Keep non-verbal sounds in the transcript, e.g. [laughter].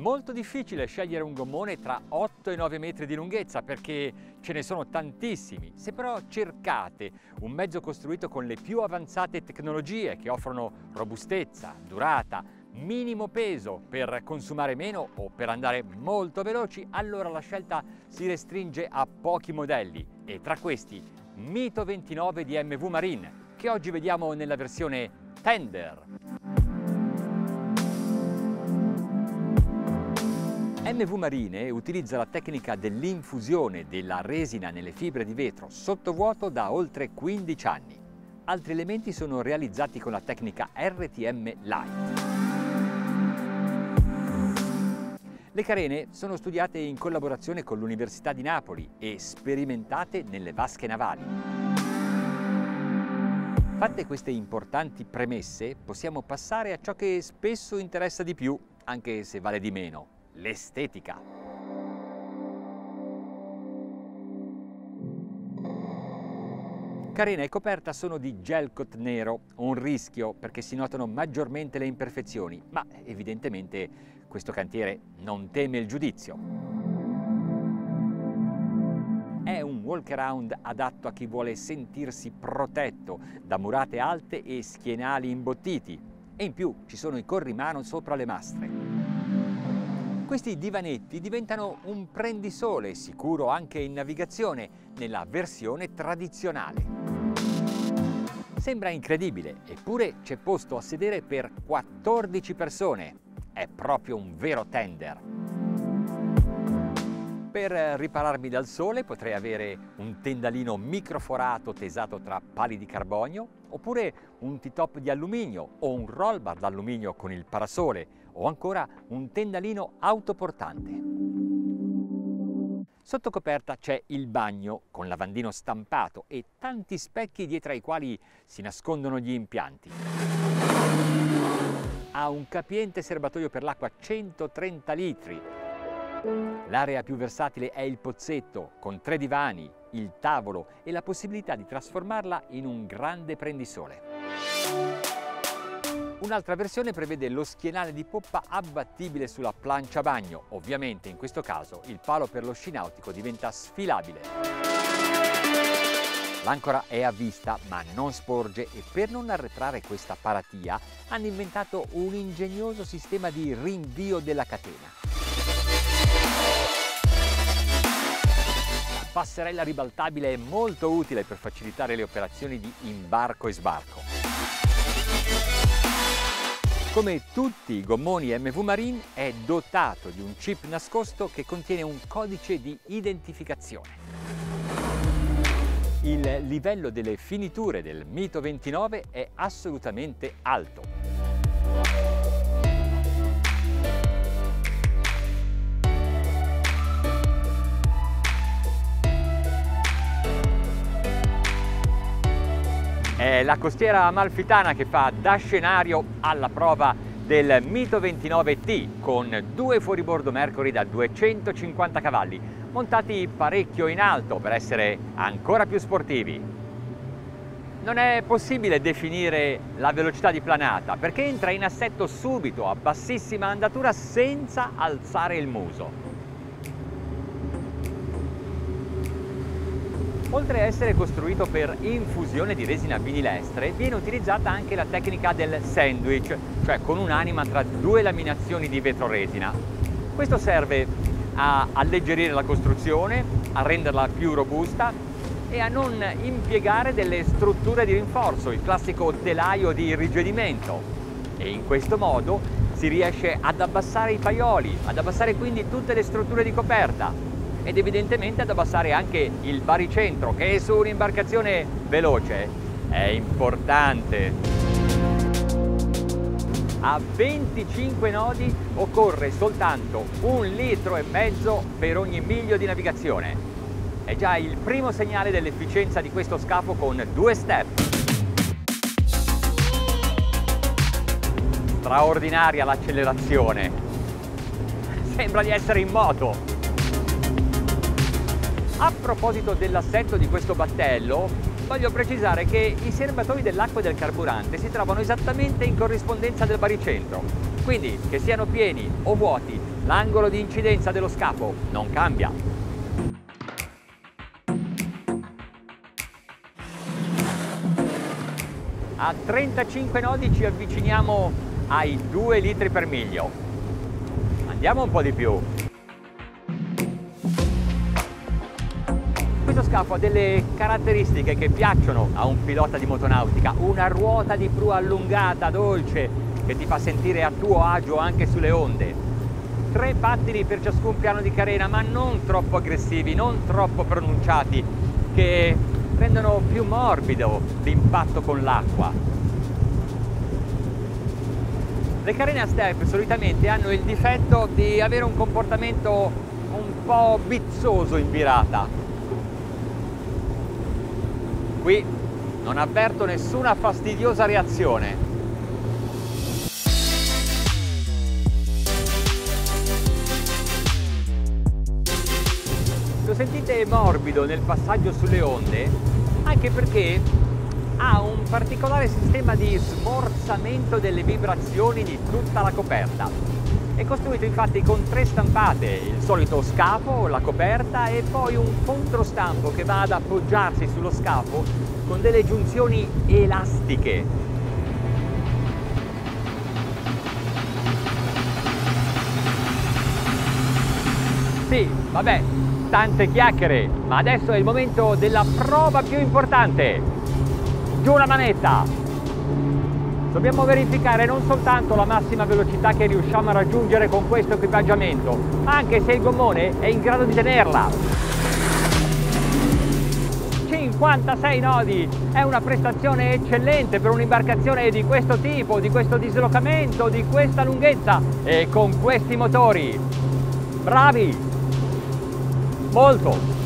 molto difficile scegliere un gommone tra 8 e 9 metri di lunghezza perché ce ne sono tantissimi. Se però cercate un mezzo costruito con le più avanzate tecnologie che offrono robustezza, durata, minimo peso per consumare meno o per andare molto veloci, allora la scelta si restringe a pochi modelli e tra questi Mito 29 di MV Marine che oggi vediamo nella versione Tender. MV Marine utilizza la tecnica dell'infusione della resina nelle fibre di vetro sottovuoto da oltre 15 anni. Altri elementi sono realizzati con la tecnica RTM Light. Le carene sono studiate in collaborazione con l'Università di Napoli e sperimentate nelle vasche navali. Fatte queste importanti premesse, possiamo passare a ciò che spesso interessa di più, anche se vale di meno, l'estetica. Carena e coperta sono di gel coat nero, un rischio perché si notano maggiormente le imperfezioni, ma evidentemente questo cantiere non teme il giudizio. È un walk-around adatto a chi vuole sentirsi protetto da murate alte e schienali imbottiti e in più ci sono i corrimano sopra le mastre. Questi divanetti diventano un prendisole sicuro anche in navigazione nella versione tradizionale. Sembra incredibile, eppure c'è posto a sedere per 14 persone. È proprio un vero tender. Per ripararmi dal sole potrei avere un tendalino microforato tesato tra pali di carbonio, oppure un T-top di alluminio o un rollbar d'alluminio con il parasole, o ancora un tendalino autoportante. Sotto coperta c'è il bagno con lavandino stampato e tanti specchi dietro ai quali si nascondono gli impianti. Ha un capiente serbatoio per l'acqua 130 litri. L'area più versatile è il pozzetto con tre divani, il tavolo e la possibilità di trasformarla in un grande prendisole. Un'altra versione prevede lo schienale di poppa abbattibile sulla plancia bagno. Ovviamente in questo caso il palo per lo sci nautico diventa sfilabile. L'ancora è a vista ma non sporge e per non arretrare questa paratia hanno inventato un ingegnoso sistema di rinvio della catena. Passerella ribaltabile è molto utile per facilitare le operazioni di imbarco e sbarco. Come tutti i gommoni MV Marine è dotato di un chip nascosto che contiene un codice di identificazione. Il livello delle finiture del Mito 29 è assolutamente alto. È la costiera amalfitana che fa da scenario alla prova del Mito 29T con due fuoribordo Mercury da 250 cavalli, montati parecchio in alto per essere ancora più sportivi. Non è possibile definire la velocità di planata perché entra in assetto subito a bassissima andatura senza alzare il muso. Oltre a essere costruito per infusione di resina vinilestre, viene utilizzata anche la tecnica del sandwich, cioè con un'anima tra due laminazioni di vetro resina. Questo serve a alleggerire la costruzione, a renderla più robusta e a non impiegare delle strutture di rinforzo, il classico telaio di irrigidimento. E in questo modo si riesce ad abbassare i paioli, ad abbassare quindi tutte le strutture di coperta, ed evidentemente ad abbassare anche il baricentro che su un'imbarcazione veloce è importante. A 25 nodi occorre soltanto un litro e mezzo per ogni miglio di navigazione. È già il primo segnale dell'efficienza di questo scafo con due step. Straordinaria l'accelerazione. [laughs] Sembra di essere in moto. A proposito dell'assetto di questo battello, voglio precisare che i serbatoi dell'acqua e del carburante si trovano esattamente in corrispondenza del baricentro, quindi che siano pieni o vuoti l'angolo di incidenza dello scafo non cambia. A 35 nodi ci avviciniamo ai 2 litri per miglio. Andiamo un po' di più. Questo scafo ha delle caratteristiche che piacciono a un pilota di motonautica. Una ruota di prua allungata, dolce, che ti fa sentire a tuo agio anche sulle onde. Tre pattini per ciascun piano di carena, ma non troppo aggressivi, non troppo pronunciati, che rendono più morbido l'impatto con l'acqua. Le carene a step solitamente hanno il difetto di avere un comportamento un po' bizzoso in virata. Qui non avverto nessuna fastidiosa reazione. Lo sentite morbido nel passaggio sulle onde anche perché ha un particolare sistema di smorzamento delle vibrazioni di tutta la coperta. È costruito infatti con tre stampate, il solito scafo, la coperta e poi un controstampo che va ad appoggiarsi sullo scafo con delle giunzioni elastiche. Sì, vabbè, tante chiacchiere, ma adesso è il momento della prova più importante. Giù la manetta! Dobbiamo verificare non soltanto la massima velocità che riusciamo a raggiungere con questo equipaggiamento, ma anche se il gommone è in grado di tenerla. 56 nodi è una prestazione eccellente per un'imbarcazione di questo tipo, di questo dislocamento, di questa lunghezza e con questi motori. Bravi! Molto!